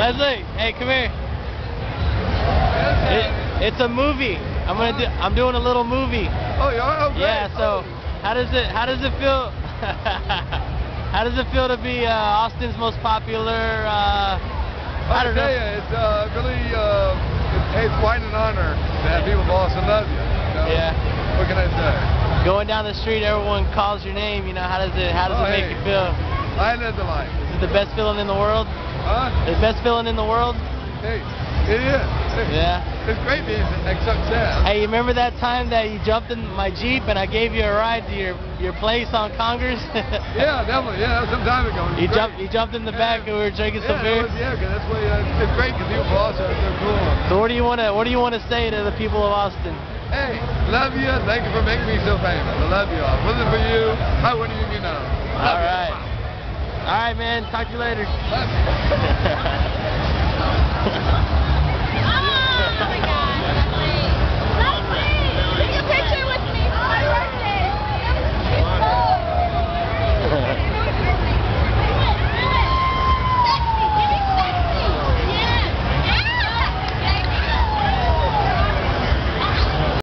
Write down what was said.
Leslie, hey, come here. It, it's a movie. I'm gonna do. I'm doing a little movie. Oh, you are? Oh, great. Yeah. So, how does it? How does it feel? how does it feel to be uh, Austin's most popular? Uh, I don't tell know. you, it's uh, really, uh, it's, quite an honor to have people from Boston love you. you know? Yeah. What can I say? Going down the street, everyone calls your name. You know, how does it? How does Oh, it make hey. you feel? I live the life. Is it the best feeling in the world? Huh? The best feeling in the world? Hey, it is. Yeah. It's great being a success. Hey, you remember that time that you jumped in my Jeep and I gave you a ride to your, your place on Congress? Yeah, definitely. Yeah, that was some time ago. You great. jumped, you jumped in the back and we were drinking yeah, some beer. was- yeah, that's why uh, it's great because people from Boston are so cool. So what do you want to what do you want to say to the people of Austin? Hey, love you. Thank you for making me so famous. I love you all. If it wasn't for you, I wouldn't even you know. Love All right. All right, man. Talk to you later.